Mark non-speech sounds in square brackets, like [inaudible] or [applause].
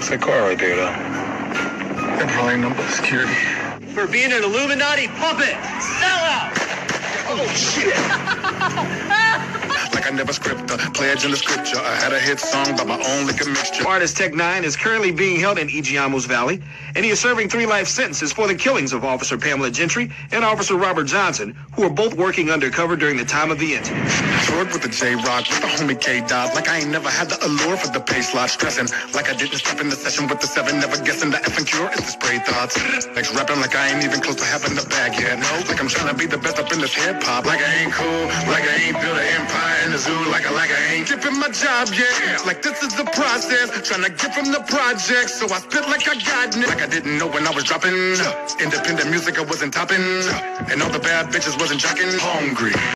What's that car right there, though? That probably number security. For being an Illuminati puppet. Sell out. Oh, shit. [laughs] I never script a pledge in the scripture. I had a hit song by my own liquor mixture. Artist Tech N9ne is currently being held in Igiamos Valley, and he is serving three life sentences for the killings of Officer Pamela Gentry and Officer Robert Johnson, who were both working undercover during the time of the incident. Toured with the Jay Rock, with the homie K-Dot. Like I ain't never had the allure for the pay slot. Stressing like I didn't step in the session with the seven. Never guessing the effing cure is the spray thoughts. Next rapping like I ain't even close to having the bag yet. No, like I'm trying to be the best up in this hip-hop. Like I ain't cool, like I ain't built an empire zoo. Like I, like I ain't dipping my job yet. Like this is the process. Trying to get from the project. So I spit like I got it. Like I didn't know when I was dropping. Independent music I wasn't topping. And all the bad bitches wasn't jocking. Hungry.